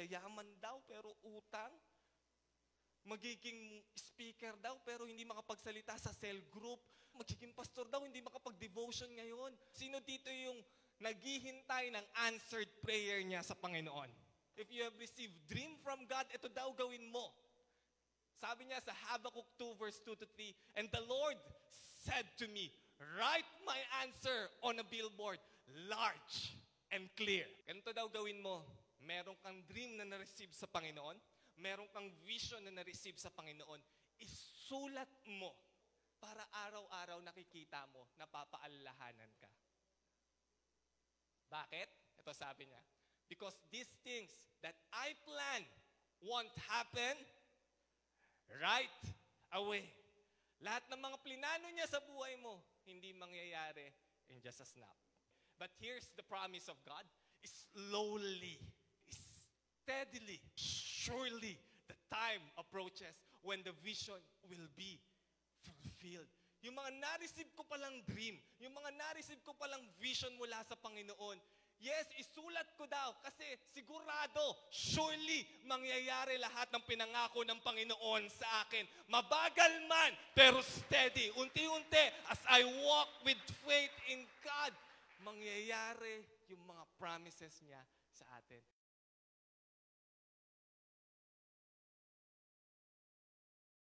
yayaman daw pero utang. Magiging speaker daw pero hindi makapagsalita sa cell group. Magiging pastor daw, hindi makapag-devotion ngayon. Sino dito yung naghihintay ng answered prayer niya sa Panginoon? If you have received dream from God, ito daw gawin mo. Sabi niya sa Habakkuk 2 verse 2 to 3, And the Lord said to me, Write my answer on a billboard, large and clear. Ganito daw gawin mo. Meron kang dream na na-receive sa Panginoon. Meron kang vision na na-receive sa Panginoon. Isulat mo para araw-araw nakikita mo, napapaallahanan ka. Bakit? Ito sabi niya. Because these things that I plan won't happen right away. Lahat ng mga plinano niya sa buhay mo, hindi mangyayari in just a snap. But here's the promise of God. Slowly, steadily, surely, the time approaches when the vision will be fulfilled. Yung mga na-receive ko palang dream, yung mga na-receive ko palang vision mula sa Panginoon, yes, isulat ko daw kasi sigurado, surely, mangyayari lahat ng pinangako ng Panginoon sa akin. Mabagal man, pero steady. Unti-unti, as I walk with faith in God, mangyayari yung mga promises niya sa atin.